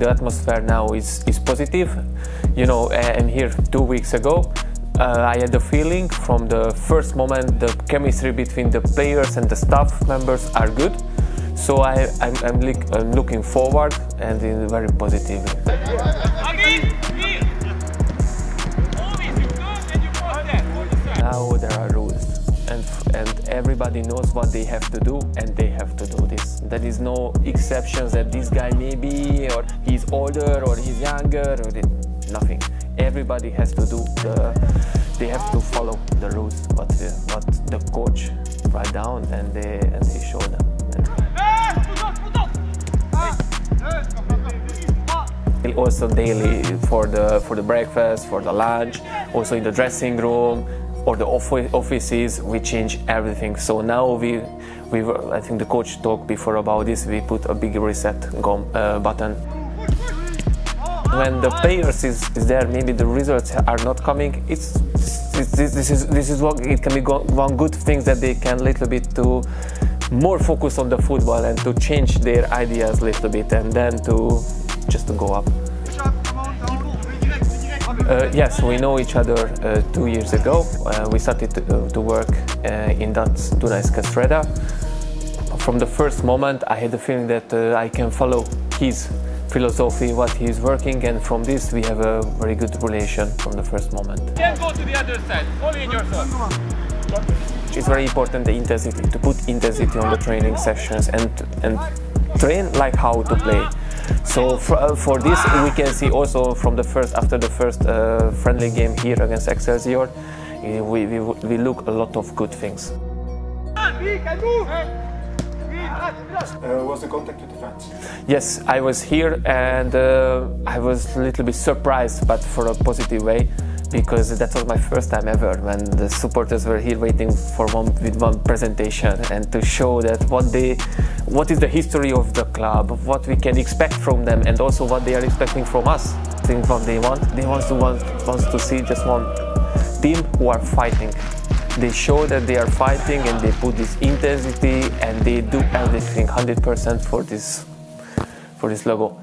the atmosphere now is, is positive. You know, I'm here two weeks ago. Uh, I had the feeling from the first moment the chemistry between the players and the staff members are good. So I, I'm, I'm, I'm looking forward and very positive. Everybody knows what they have to do and they have to do this. There is no exceptions that this guy may be or he's older or he's younger or nothing. Everybody has to do the, they have to follow the rules what, the, what the coach write down and they, and they show them. also daily for the for the breakfast, for the lunch, also in the dressing room or the offices, we change everything. So now we we were, I think the coach talked before about this. We put a big reset gum, uh, button. When the players is, is there, maybe the results are not coming. It's this, this is this is what it can be one good thing that they can little bit to more focus on the football and to change their ideas a little bit and then to just to go up. Uh, yes, we know each other uh, two years ago. Uh, we started to, uh, to work uh, in that Dunajska Streda. From the first moment, I had the feeling that uh, I can follow his philosophy, what he is working, and from this we have a very good relation from the first moment. You can go to the other side, only in yourself. It's very important the intensity, to put intensity on the training sessions and, and train like how to play. So for, uh, for, this we can see also from the first after the first uh, friendly game here against Excelsior, uh, we, we, we look a lot of good things. Uh, was the contact with the fans? Yes, I was here and uh, I was a little bit surprised, but for a positive way because that was my first time ever when the supporters were here waiting for one with one presentation and to show that what they what is the history of the club what we can expect from them and also what they are expecting from us. I think what they want they want to want wants to see just one team who are fighting. They show that they are fighting and they put this intensity and they do everything 100% for this for this logo